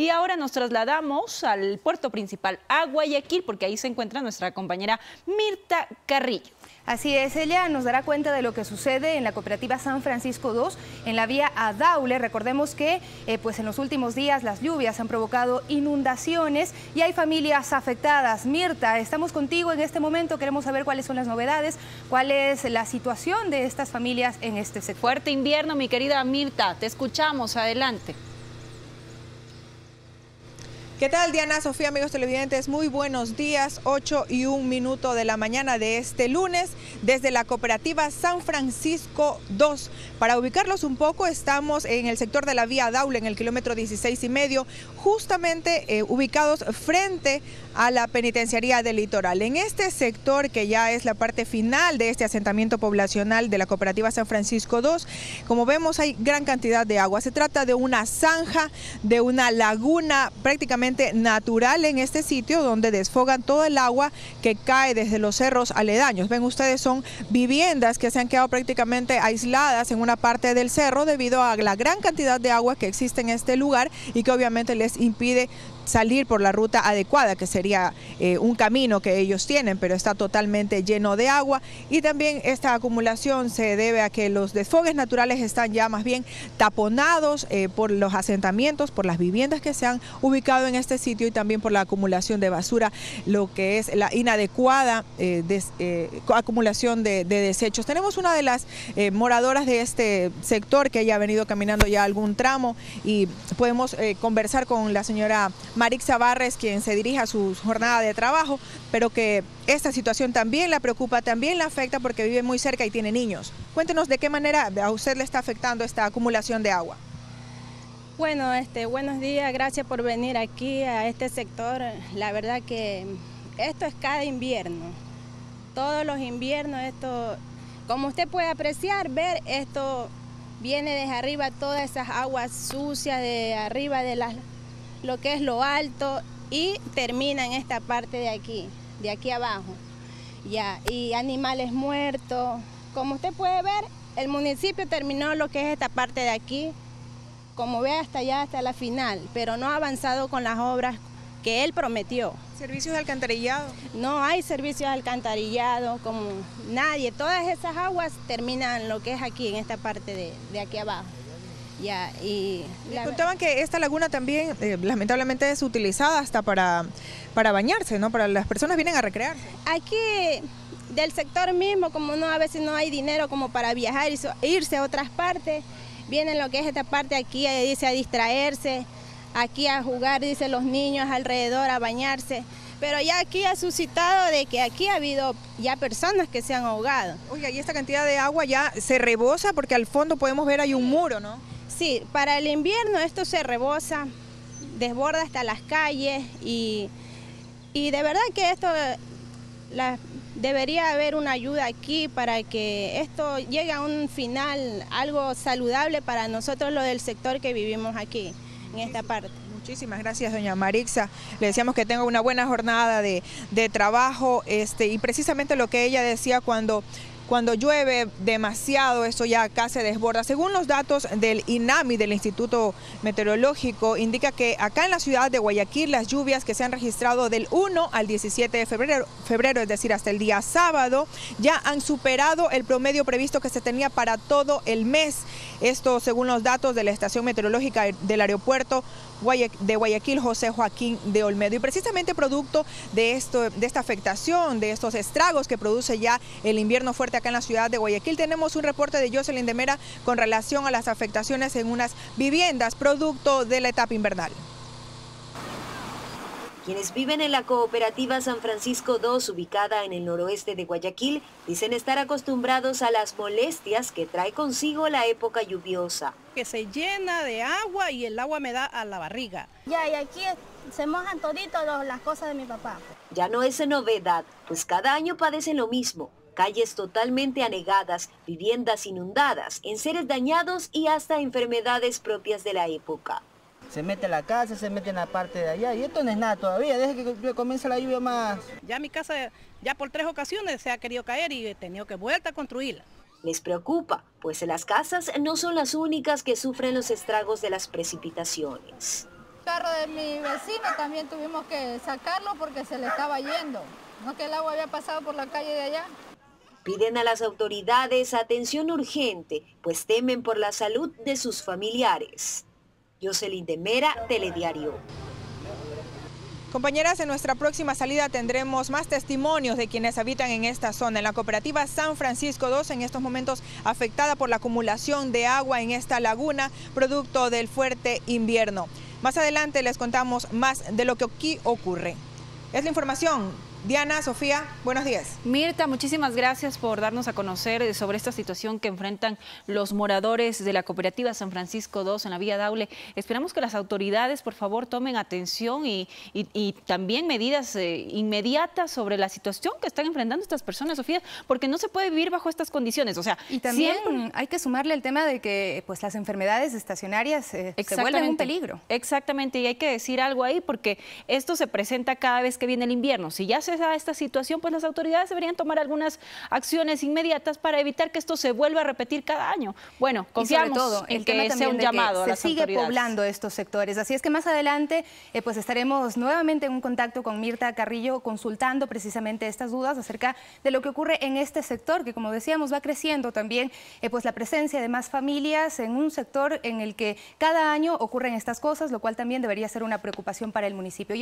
Y ahora nos trasladamos al puerto principal, a Guayaquil, porque ahí se encuentra nuestra compañera Mirta Carrillo. Así es, ella nos dará cuenta de lo que sucede en la cooperativa San Francisco II, en la vía Adaule. Recordemos que eh, pues en los últimos días las lluvias han provocado inundaciones y hay familias afectadas. Mirta, estamos contigo en este momento, queremos saber cuáles son las novedades, cuál es la situación de estas familias en este sector. Fuerte invierno, mi querida Mirta, te escuchamos, adelante. ¿Qué tal Diana, Sofía, amigos televidentes? Muy buenos días, 8 y un minuto de la mañana de este lunes desde la cooperativa San Francisco 2. Para ubicarlos un poco, estamos en el sector de la vía Daule, en el kilómetro 16 y medio, justamente eh, ubicados frente a la penitenciaría del litoral. En este sector, que ya es la parte final de este asentamiento poblacional de la cooperativa San Francisco 2, como vemos hay gran cantidad de agua. Se trata de una zanja, de una laguna prácticamente natural en este sitio donde desfogan todo el agua que cae desde los cerros aledaños. Ven ustedes, son viviendas que se han quedado prácticamente aisladas en una parte del cerro debido a la gran cantidad de agua que existe en este lugar y que obviamente les impide salir por la ruta adecuada, que sería eh, un camino que ellos tienen, pero está totalmente lleno de agua. Y también esta acumulación se debe a que los desfogues naturales están ya más bien taponados eh, por los asentamientos, por las viviendas que se han ubicado en este sitio y también por la acumulación de basura, lo que es la inadecuada eh, acumulación de, de, desechos. Tenemos una de las moradoras de este sector que ya ha venido caminando ya algún tramo y podemos conversar con la señora Marixa Barres, quien se dirige a su jornada de trabajo, pero que esta situación también la preocupa, también la afecta porque vive muy cerca y tiene niños. Cuéntenos de qué manera a usted le está afectando esta acumulación de agua. Bueno, este, buenos días, gracias por venir aquí a este sector. La verdad que esto es cada invierno. Todos los inviernos, esto, como usted puede apreciar, ver, esto viene desde arriba, todas esas aguas sucias de arriba de las lo que es lo alto y termina en esta parte de aquí, de aquí abajo. Ya, y animales muertos. Como usted puede ver, el municipio terminó lo que es esta parte de aquí, como ve hasta allá, hasta la final, pero no ha avanzado con las obras que él prometió. ¿Servicios de alcantarillado? No hay servicios de alcantarillado, como nadie. Todas esas aguas terminan lo que es aquí, en esta parte de, de aquí abajo. Ya, y Me contaban que esta laguna también eh, lamentablemente es utilizada hasta para, para bañarse, ¿no? Para las personas vienen a recrear. Aquí del sector mismo, como no a veces no hay dinero como para viajar y irse a otras partes, vienen lo que es esta parte aquí, dice a distraerse, aquí a jugar, dice los niños alrededor a bañarse. Pero ya aquí ha suscitado de que aquí ha habido ya personas que se han ahogado. Oye, y esta cantidad de agua ya se rebosa porque al fondo podemos ver hay un muro, ¿no? Sí, para el invierno esto se rebosa, desborda hasta las calles y, de verdad que esto debería haber una ayuda aquí para que esto llegue a un final, algo saludable para nosotros lo del sector que vivimos aquí, en esta parte. Muchísimas gracias, doña Marixa. Le decíamos que tenga una buena jornada de, de trabajo este, y precisamente lo que ella decía cuando cuando llueve demasiado, eso ya acá se desborda. Según los datos del INAMI, del Instituto Meteorológico, indica que acá en la ciudad de Guayaquil las lluvias que se han registrado del 1 al 17 de febrero, febrero, es decir, hasta el día sábado, ya han superado el promedio previsto que se tenía para todo el mes. Esto según los datos de la estación meteorológica del aeropuerto de Guayaquil, José Joaquín de Olmedo. Y precisamente producto de, esto, de esta afectación, de estos estragos que produce ya el invierno fuerte acá en la ciudad de Guayaquil, tenemos un reporte de Jocelyn de Mera con relación a las afectaciones en unas viviendas producto de la etapa invernal. Quienes viven en la cooperativa San Francisco II, ubicada en el noroeste de Guayaquil, dicen estar acostumbrados a las molestias que trae consigo la época lluviosa. Que se llena de agua y el agua me da a la barriga. Ya, y aquí se mojan toditos las cosas de mi papá. Ya no es novedad, pues cada año padecen lo mismo. Calles totalmente anegadas, viviendas inundadas, enseres dañados y hasta enfermedades propias de la época se mete la casa, se mete en la parte de allá. Y esto no es nada todavía, desde que comienza la lluvia más. Ya mi casa, ya por tres ocasiones se ha querido caer y he tenido que vuelta a construirla. Les preocupa, pues las casas no son las únicas que sufren los estragos de las precipitaciones. carro de mi vecino también tuvimos que sacarlo porque se le estaba yendo. No que el agua había pasado por la calle de allá. Piden a las autoridades atención urgente, pues temen por la salud de sus familiares. Jocelyn de Mera, Telediario. Compañeras, en nuestra próxima salida tendremos más testimonios de quienes habitan en esta zona. En la cooperativa San Francisco II, en estos momentos afectada por la acumulación de agua en esta laguna, producto del fuerte invierno. Más adelante les contamos más de lo que aquí ocurre. Es la información. Diana, Sofía, buenos días. Mirta, muchísimas gracias por darnos a conocer sobre esta situación que enfrentan los moradores de la cooperativa San Francisco II en la Vía Daule. Esperamos que las autoridades, por favor, tomen atención y, también medidas eh, inmediatas sobre la situación que están enfrentando estas personas, Sofía, porque no se puede vivir bajo estas condiciones. O sea, y también hay que sumarle el tema de que pues, las enfermedades estacionarias eh, se vuelven un peligro. Exactamente, y hay que decir algo ahí porque esto se presenta cada vez que viene el invierno. Si ya se a esta situación, pues las autoridades deberían tomar algunas acciones inmediatas para evitar que esto se vuelva a repetir cada año. Bueno, confiamos todo, en que sea un llamado a las Se sigue poblando estos sectores, así es que más adelante eh, pues estaremos nuevamente en un contacto con Mirta Carrillo consultando precisamente estas dudas acerca de lo que ocurre en este sector, que como decíamos va creciendo también eh, pues la presencia de más familias en un sector en el que cada año ocurren estas cosas, lo cual también debería ser una preocupación para el municipio.